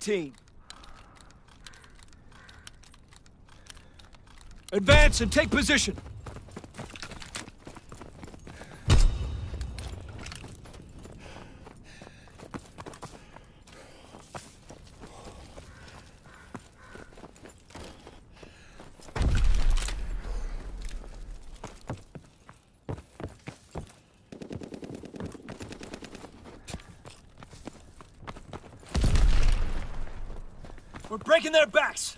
18. Advance and take position. We're breaking their backs.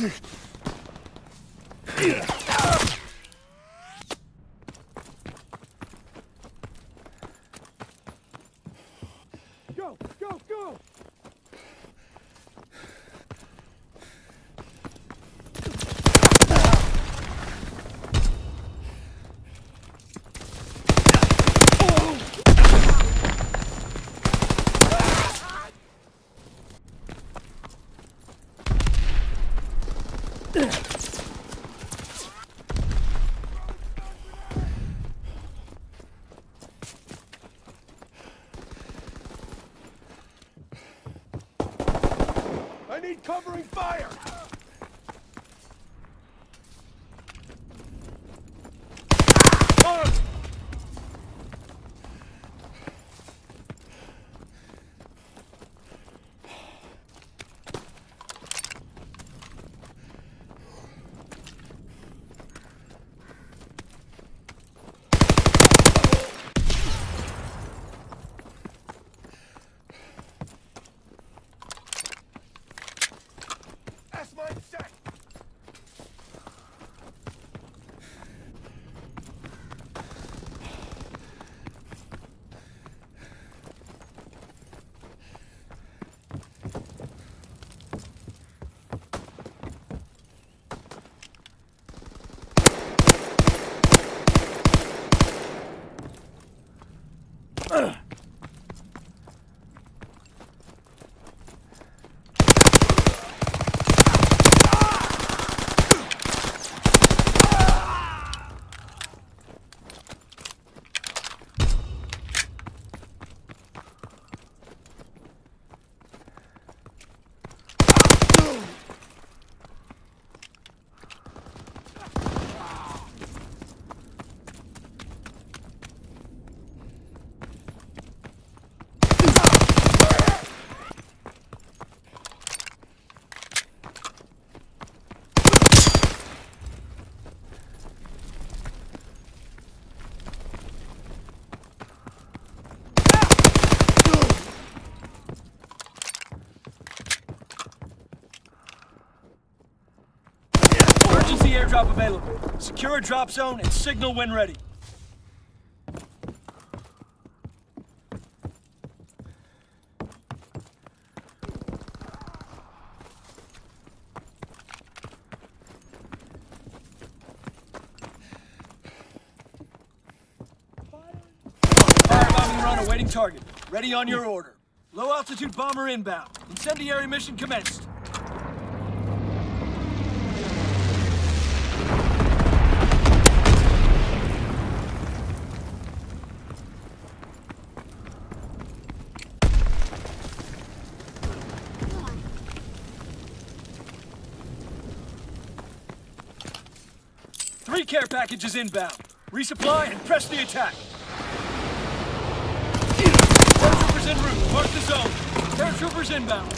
Go, I need covering fire! available. Secure a drop zone and signal when ready. Target. Ready on your order. Low altitude bomber inbound. Incendiary mission commenced. Three care packages inbound. Resupply and press the attack. Paratroopers en route. Mark the zone. Paratroopers inbound.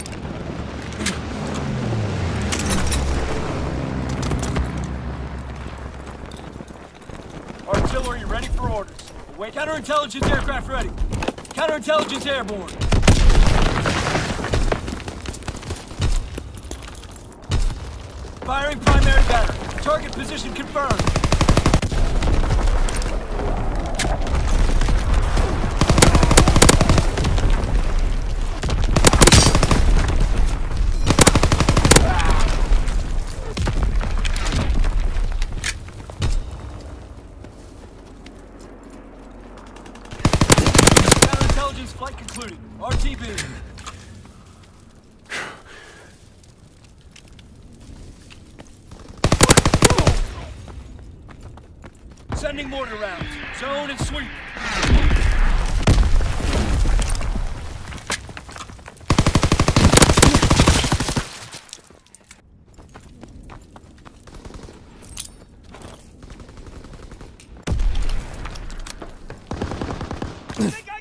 Artillery ready for orders. Await counterintelligence aircraft ready. Counterintelligence airborne. Firing primary battery. Target position confirmed. Sending mortar rounds. Zone and sweep. I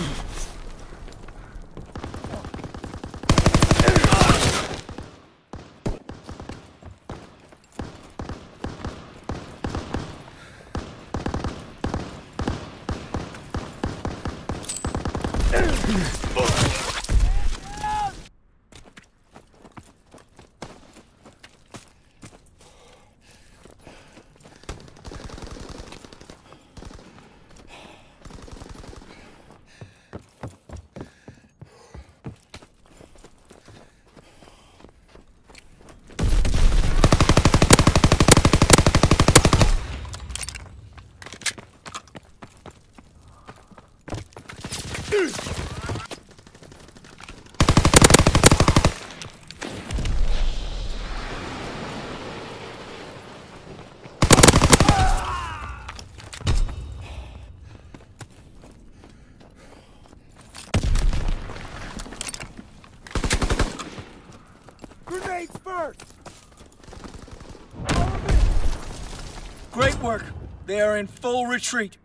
Hmm. Grenades! Great work. They are in full retreat.